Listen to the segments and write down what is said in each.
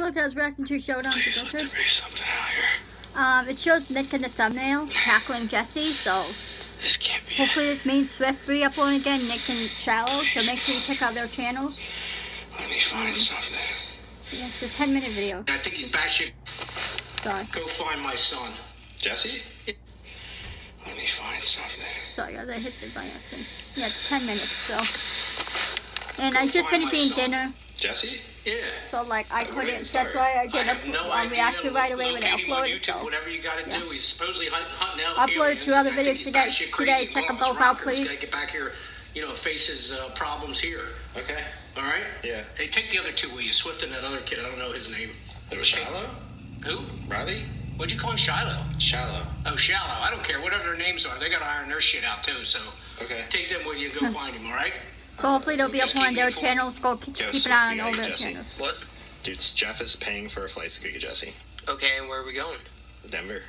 Look, I was reacting to Showdown Please to let there be something out here. Um, it shows Nick in the thumbnail tackling Jesse, so This can't be it. hopefully this means Swift re-uploading again, Nick and Shallow, so make sure you check out their channels. Let me find something. Yeah, it's a 10 minute video. I think he's batshit. Sorry. Go find my son. Jesse? Let me find something. Sorry, guys, I hit it by accident. Yeah, it's 10 minutes, so. And I Go just finished eating dinner, Jesse? Yeah. so like I couldn't, that's start? why I I didn't have no idea. react to right away when I Locate him on uploaded, YouTube, so. whatever you gotta yeah. do. He's supposedly hunt, hunting out Uploaded two other and I think videos today- batshit today. crazy. Check them both out, rocker. He's please. gotta get back here, you know, face his uh, problems here. Okay. All right? Yeah. Hey, take the other two, will you? Swift and that other kid. I don't know his name. There was Shallow? Who? Riley? What'd you call him? Shiloh. Shallow. Oh, Shallow. I don't care. Whatever their names are, they gotta iron their shit out too. So Okay. take them with you and go find him. All right? So hopefully they'll be Just up on their informed. channels, go keep, Yo, keep an eye on all get their Jesse. channels. What? Dude, Jeff is paying for a flight to go get Jesse. Okay, and where are we going? Denver.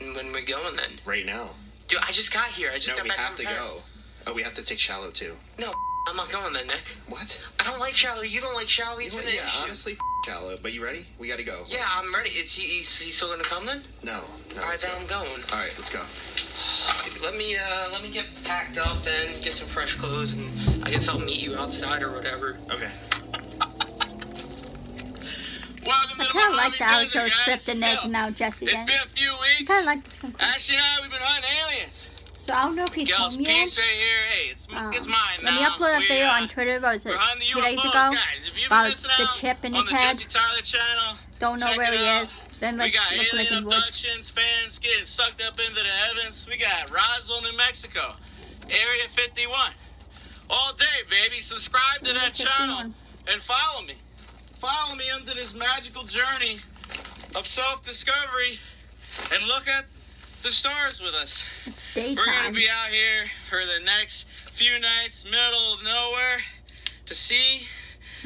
And when are we going then? Right now. Dude, I just got here. I just no, got we back have to Paris. go. Oh, we have to take Shallow too. No, I'm not going then, Nick. What? I don't like Shallow. You don't like Shallow. He's Well, been an yeah, issue. honestly, Shallow. But you ready? We gotta go. Yeah, I'm ready. Is he? Is he still gonna come then? No. no All right, then go. I'm going. All right, let's go. Let me uh, let me get packed up, then get some fresh clothes, and I guess I'll meet you outside or whatever. Okay. Welcome I kind of like Mojave that how it Desert, shows guys. Swift and Nick now Jesse It's again. been a few weeks. kind of like this conclusion. Ashley and I, we've been hunting aliens. So I don't know if he's Girls, home yet. piece right here. Hey, it's, Um, it's mine when now. he uploaded a video uh, on Twitter, what was it, We're hunting the two days UFOs, ago, guys. If you've been about the chip in on his the head. Jesse Tyler channel, don't know where he out. is. Then we got like alien woods. abductions, fans getting sucked up into the heavens. We got Roswell, New Mexico, Area 51. All day, baby. Subscribe to that channel and follow me. Follow me under this magical journey of self-discovery and look at the stars with us. We're gonna be out here for the next few nights, middle of nowhere, to see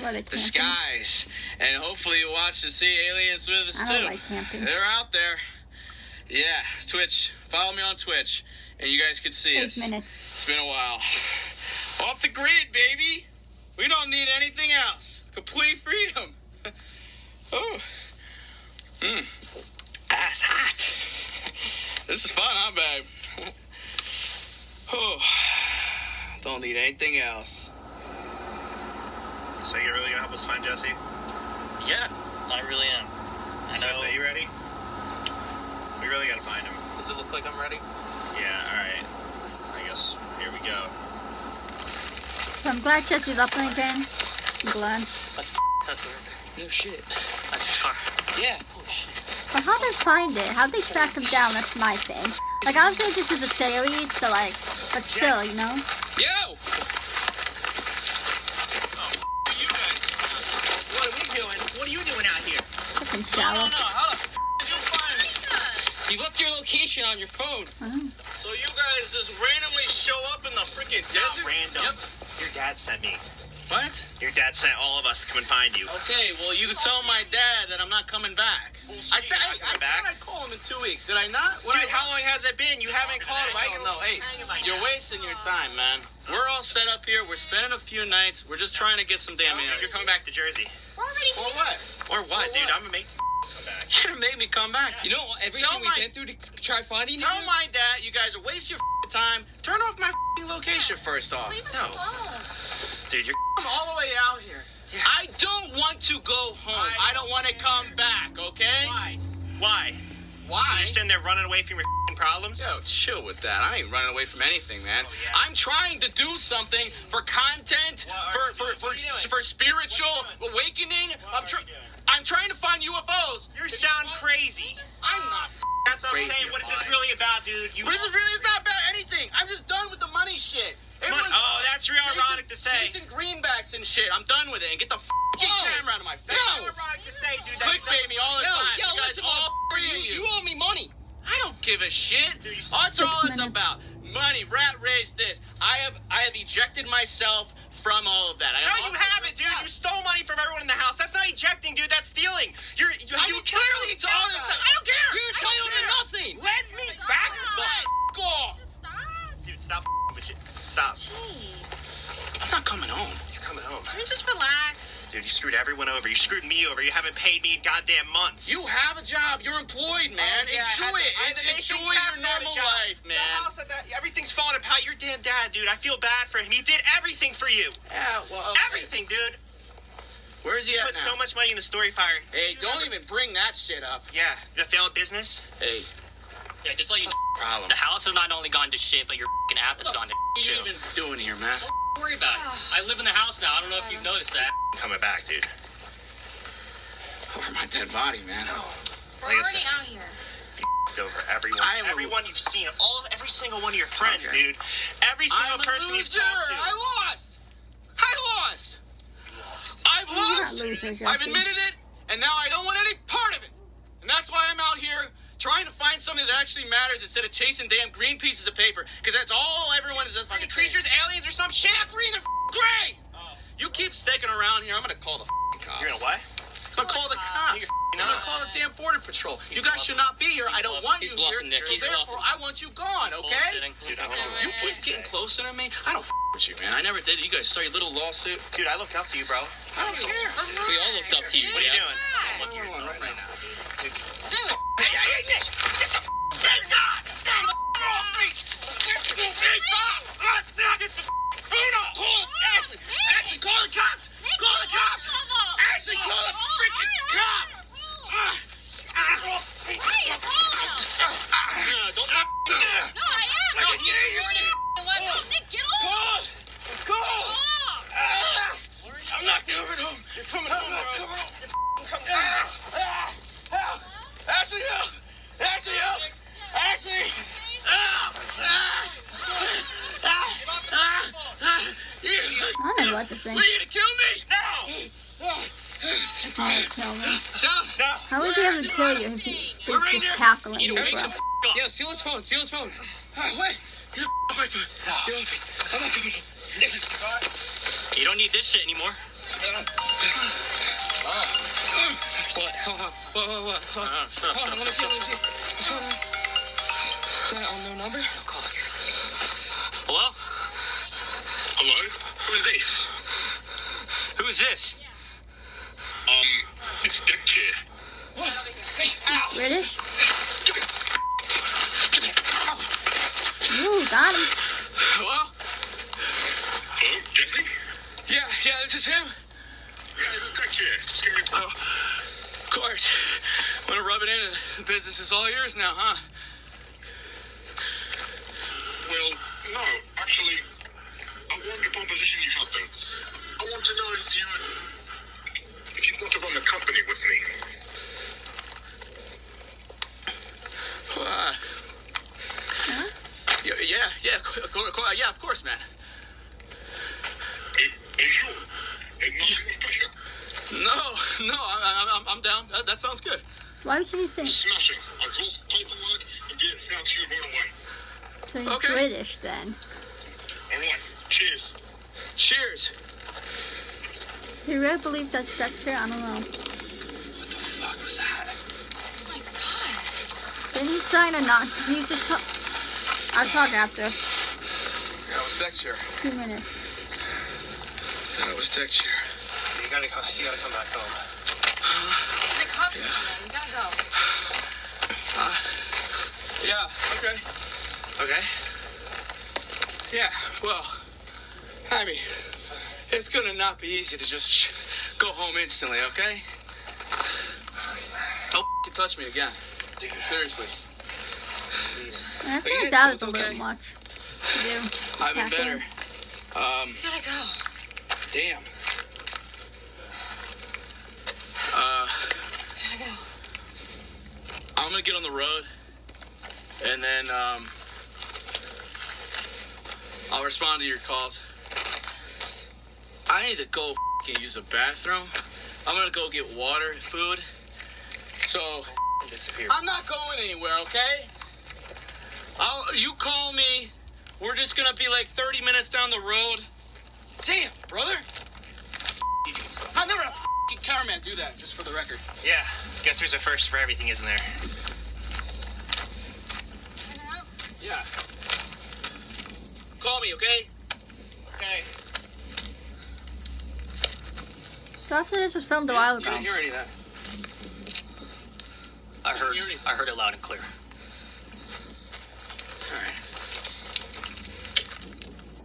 the skies, and hopefully you'll watch to see aliens with us too. like camping. They're out there. Yeah, Twitch. Follow me on Twitch, and you guys can see Eight us. minutes. It's been a while. Off the grid, baby. We don't need anything else. Complete freedom. oh. Mm. That's hot. This is fun, huh, babe? oh. Don't need anything else. So you're really gonna help us find Jesse? Yeah, I really am. I Swift, know. are you ready? We really gotta find him. Does it look like I'm ready? Yeah. All right. I guess here we go. I'm glad Jesse's up and again. I'm glad. Tesla. No shit. That's his car. Yeah. Oh shit. But how they find it? How they track him down? That's my thing. Like I was saying, this is a series, so like, but still, you know. Yo! You guys. What are we doing? What are you doing out here? Fucking No, no, shallow. no. How the f- did you find me? You left your location on your phone. Oh. So you guys just randomly show up in the freaking desert? random. Yep. Your dad sent me. What? Your dad sent all of us to come and find you. Okay, well you can tell my dad that I'm not coming back. I said I, not I back? said I'd call him in two weeks. Did I not? What Dude, I, how long has it been? You haven't called him. I don't know. Hey, you're wasting your time, man. We're all set up here. We're spending a few nights. We're just trying to get some damn air. You're coming back to Jersey. We're already Or what? Or what, dude? I'm gonna make you come back. You're gonna make me come back. You know everything Tell we my- went through to try finding Tell you. my dad you guys are wasting your time. Turn off my location first off. No. Dude, you're. I'm all the way out here. I don't want to go home. I don't want to come back, okay? Why? Why? Why? You're sitting there running away from your problems? Yo, chill with that. I ain't running away from anything, man. Oh, yeah. I'm trying to do something for content, for for for, What are you doing? for spiritual awakening. I'm trying. I'm trying to find UFOs. You sound crazy. I'm not. That's what I'm saying. What is this really about, dude? You But this really it's not about anything. I'm just done with the money shit. Everyone's- oh, that's real chasing- ironic to say. Chasing greenbacks and shit. I'm done with it. And get the fucking Whoa. camera out of my face. That's real ironic to say, dude. Clickbait me all the Yo, time. yo, you guys listen, all three you, of you. you owe me money. I don't give a shit. Dude, That's Six all it's about. Money, rat race, this. I have I have ejected myself from all of that. I No, you haven't, dude. You stole money from everyone in the house. That's not ejecting, dude. That's stealing. You're you, I'm you entitled to all this stuff. I don't care. You're I entitled to nothing. Let me back the f- off. Dude, stop with shit. Stop. Jeez. I'm not coming home. You're coming home. Can we just relax? Dude, dude. You screwed everyone over. You screwed me over. You haven't paid me in goddamn months. You have a job. You're employed, oh, man. Oh, yeah, Enjoy at the- it. at the Enjoy your Cafe, I have a normal job. life, The man. house at that, everything's falling apart. Your damn dad, dude. I feel bad for him. He did everything for you. Yeah, well, okay. Everything, dude. Where's he You at put now? so much money in the story fire. Hey, don't even bring that shit up. Yeah, the failed business. Hey, Yeah, just let you. problem. The house has not only gone to shit, but your fing app has gone to What are you too. even doing here, man? Don't worry about it. Ah. I live in the house now. I don't know if you've ah. noticed that. Coming back, dude. Over my dead body, man. Like I said, out here. over everyone. I am a- everyone you've seen. All, every single one of your friends, Okay. dude. Every single I'm a person you've loser. talked to. I lost. I lost. I've You're lost. losers, I've admitted it, and now I don't want any part of it. And that's why I'm out here trying to find something that actually matters instead of chasing damn green pieces of paper. Because that's all everyone is just Fucking fucking creatures, aliens, or some shit. Yeah, green and gray. You keep sticking around here, I'm gonna call the cops. You're gonna what? I'm gonna call the cops. I'm gonna call the damn border patrol. You guys should not be here. I don't bluffing. want you here. Nick. So He's therefore, bluffing. I want you gone. Okay? Dude, You keep getting closer to me. I don't with you, man. I never did. You guys start your little lawsuit. Dude, I looked up to you, bro. I don't care. We all looked up to you. What are you Jeff. doing? What do you want right now? Hey, hey, hey, Nick! Get the f***ing gun! Off me! Hey, stop! Ah, stop! Get the Bruno! Call Ashley! Ashley, call the cops! Call the cops! Ashley, call the freaking cops! Ah, ah, No, don't. ah, No, I am. No, No, you- you you- ruined it. Let go. Nick, get off. Call! Call! Off. Ah, I'm not coming home. You're coming home, bro. Coming home. You're coming home. Ah, ah, help! Ashley, help! Ashley, help! Ashley! Ah, ah, ah, ah, ah, you, I don't know what to think. Were you gonna kill me? No! Trying to kill me. Down, no. How would he ever kill you if he We're was right just there. You you, know, wake the f- up. Yo, steal his phone. Steal his phone. Ah, wait. Get off my foot. Get off me. I'm not coming home. You don't need this shit anymore. What? What? What? What? What? Uh, shut up, shut up, Hold on, let me see. Let me see. What's going on? Is that an unknown number? Call it. Hello? Hello? Who's this? Who is this? Um, it's Dick here. British? Ooh, got him. Hello? Hello, Jesse? Yeah, yeah, this is him. Yeah, it's Dick here. Just give me a Oh, of course. Want to rub it in? The business is all yours now, huh? Well, no, actually, I want to proposition you something. I want to know if you if you'd want to run the company with me. Uh, yeah, yeah, yeah, co- co- co- yeah, of course, man. Are, are you sure? Ain't nothing special. No, no, I, I, I'm, I'm down. That, that sounds good. Why should you say Smashing. I draw paperwork and get it sent to you right away. so he's Okay. British then? All right. Cheers. Cheers. Do you really believe that's structure? I don't know. What the fuck was that? Oh Did he sign or not? He's just talk. I'll talk after That was deck chair. two minutes. That was deck chair. You gotta, come- you gotta come back home. The cops are coming. We gotta go. Uh, yeah, okay. Okay. Yeah, well, I mean, it's gonna not be easy to just sh- go home instantly, okay? Don't f***ing touch me again. Seriously. I you feel like guys that was a little okay? much to do. I've been Tackling. better. Um, We gotta go. damn. Uh, We gotta go. I'm gonna get on the road, and then um, I'll respond to your calls. I need to go f***ing use the bathroom. I'm gonna go get water, food. So Disappear. I'm not going anywhere, okay? I'll you call me. We're just gonna be like 30 minutes down the road. Damn, brother. I never had a f***ing cameraman do that, just for the record. Yeah. Guess there's a first for everything, isn't there? Yeah. Call me, okay? Okay. So after this was filmed a while ago. You didn't hear any of that. I heard. Hear anything. I heard it loud and clear. All right.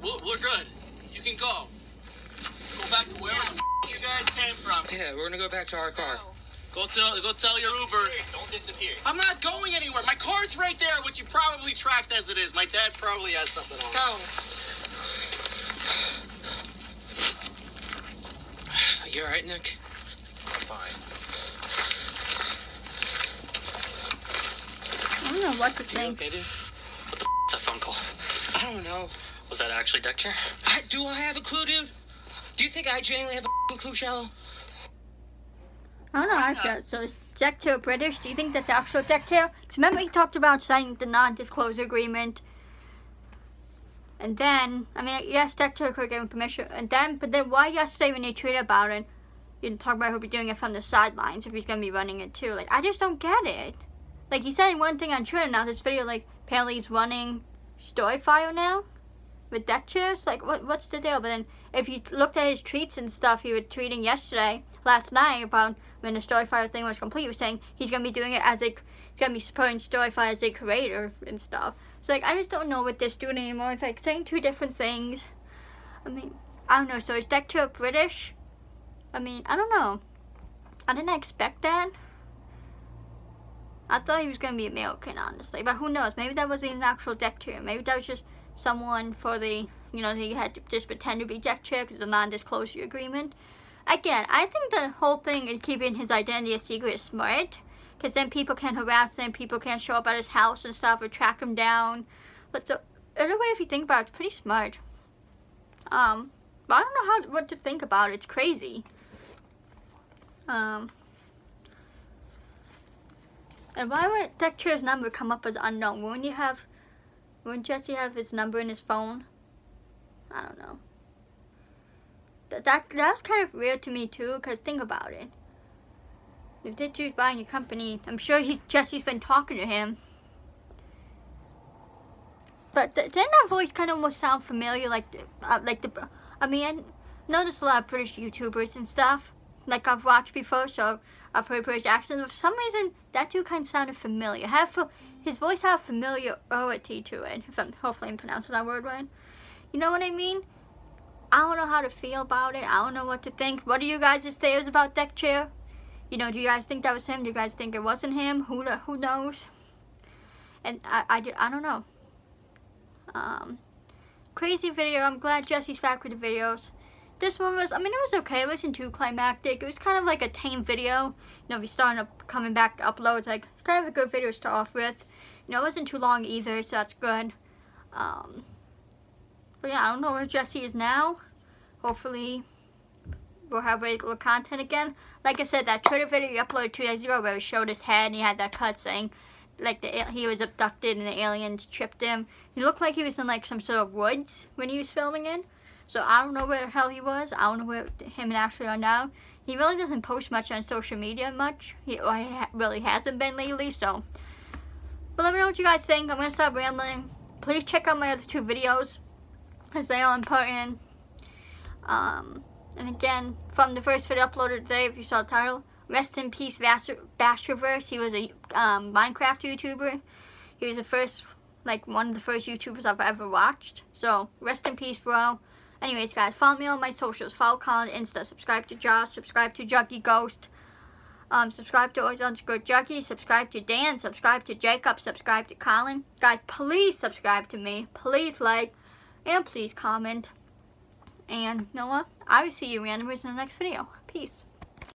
We're, we're good. You can go. Go back to wherever the f- you guys came from. Yeah, we're gonna go back to our car. Go tell go tell your Uber. Don't disappear. I'm not going anywhere. My car's right there, which you probably tracked as it is. My dad probably has something on. it. Go. You alright, Nick? I'm fine. I don't know what to You think. okay, dude? What the f- is that phone call? I don't know. Was that actually deck chair? I, do I have a clue, dude? Do you think I genuinely have a clue, Shallow? I don't know. I said so. Is deck tail British? Do you think that's actual deck tail? Because remember he talked about signing the non-disclosure agreement. And then, I mean, yes, deck tail could give him permission. And then, but then why yesterday when you tweeted about it, you didn't talk about he'll be doing it from the sidelines if he's gonna be running it too? Like, I just don't get it. Like he said one thing on Twitter now. This video, like, apparently he's running Storyfire now with deck. Like, what? What's the deal? But then, if you looked at his tweets and stuff, he was tweeting yesterday, last night about when the Storyfire thing was complete, he was saying he's gonna be doing it as a, he's gonna be supporting Storyfire as a creator and stuff. So like, I just don't know what they're doing anymore. It's like saying two different things. I mean, I don't know. So is deck chair British? I mean, I don't know. I didn't expect that. I thought he was gonna be American, honestly, but who knows? Maybe that wasn't an actual deck. Maybe that was just someone for the, you know, he had to just pretend to be Jack chair because of the non-disclosure agreement. Again, I think the whole thing in keeping his identity a secret is smart, because then people can harass him, people can't show up at his house and stuff or track him down. But the other way, if you think about it, it's pretty smart. Um, but I don't know how what to think about it. It's crazy. Um. And why would Chair's number come up as unknown? Wouldn't you have, wouldn't Jesse have his number in his phone? I don't know. That, that that's kind of weird to me too, because think about it. If choose buying your company, I'm sure he's Jesse's been talking to him. But th- didn't that voice kind of almost sound familiar, like uh, like the, I mean, I noticed a lot of British YouTubers and stuff, like I've watched before, so I've heard British accents. For some reason, that dude kind of sounded familiar. Fa- his voice had familiarity to it. If I'm hopefully I'm pronouncing that word right. You know what I mean? I don't know how to feel about it. I don't know what to think. What are you guys' theories about Deck Chair? You know, do you guys think that was him? Do you guys think it wasn't him? Who who knows? And I, I, do- I don't know. Um, crazy video. I'm glad Jesse's back with the videos. This one was, I mean, it was okay. It wasn't too climactic. It was kind of like a tame video. You know, if you starting up coming back to upload, it's like kind of a good video to start off with. You know, it wasn't too long either, so that's good. Um, but yeah, I don't know where Jesse is now. Hopefully, we'll have regular content again. Like I said, that Twitter video you uploaded two days ago where he showed his head and he had that cut saying like the he was abducted and the aliens tripped him. He looked like he was in like some sort of woods when he was filming it. So I don't know where the hell he was. I don't know where him and Ashley are now. He really doesn't post much on social media much. He, he really hasn't been lately. So, but let me know what you guys think. I'm gonna stop rambling. Please check out my other two videos, cause they are important. Um, and again, from the first video uploaded today, if you saw the title, rest in peace, Bastroverse. He was a um, Minecraft YouTuber. He was the first, like one of the first YouTubers I've ever watched. So rest in peace, bro. Anyways, guys, follow me on my socials. Follow Colin Insta. Subscribe to Josh. Subscribe to Juggy Ghost. Um, subscribe to Always Underscore Juggie. Subscribe to Dan. Subscribe to Jacob. Subscribe to Colin. Guys, please subscribe to me. Please like and please comment. And Noah. I will see you randomers in the next video. Peace.